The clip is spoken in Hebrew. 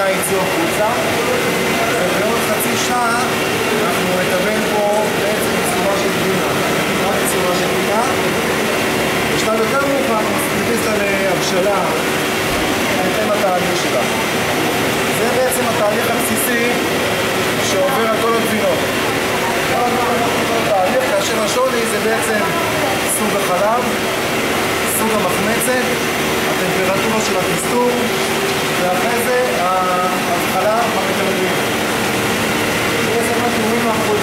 הגבינה יצאו החוצה, ובעוד חצי שעה אנחנו נטבל פה בעצם צורה של גבינה, רק צורה של גבינה. בשלב יותר מאוחר נכניס אותה להבשלה בהתאם לתהליך שלה. זה בעצם התהליך הבסיסי שעובר על כל הגבינות. כאשר השוני זה בעצם סוג החלב, 갖고